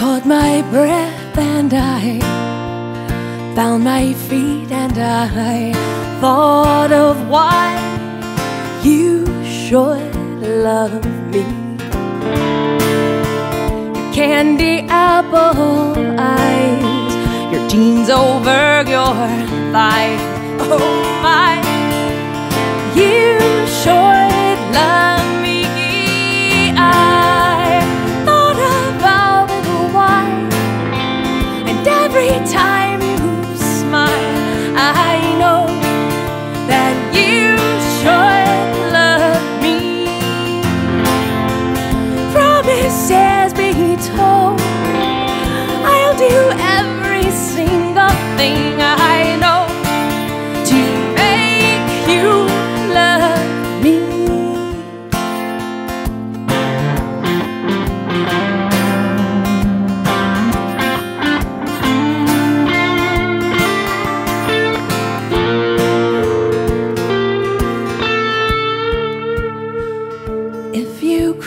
caught my breath and I found my feet and I thought of why you should love me. Your candy apple eyes, your jeans over your thigh. Oh my, you should love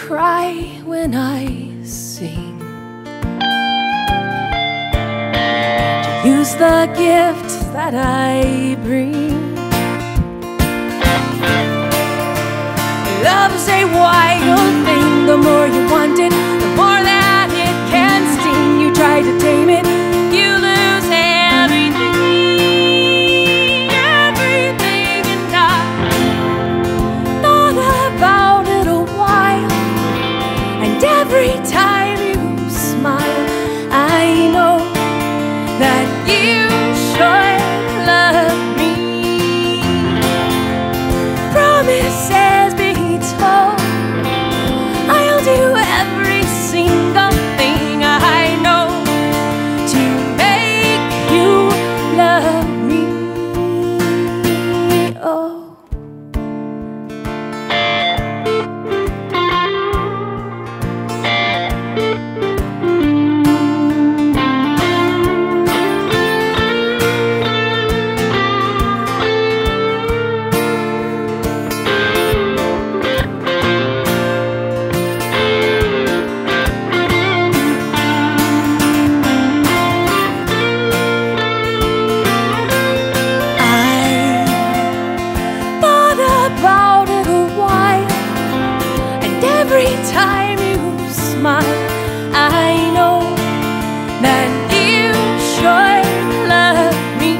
cry when I sing, to use the gift that I bring. Love's a wild thing, the more you want it, time you smile. I know that you should love me.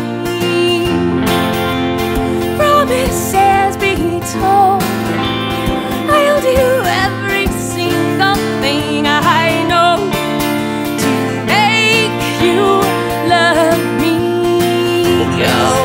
Promises be told. I'll do every single thing I know To make you love me. Oh.